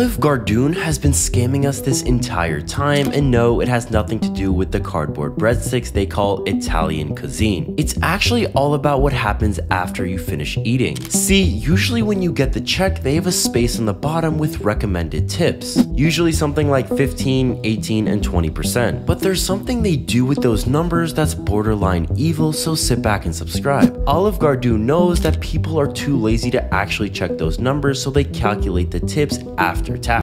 Olive Garden has been scamming us this entire time, and no, it has nothing to do with the cardboard breadsticks they call Italian cuisine. It's actually all about what happens after you finish eating. See, usually when you get the check, they have a space on the bottom with recommended tips, usually something like 15, 18, and 20%. But there's something they do with those numbers that's borderline evil, so sit back and subscribe. Olive Garden knows that people are too lazy to actually check those numbers, so they calculate the tips after tax.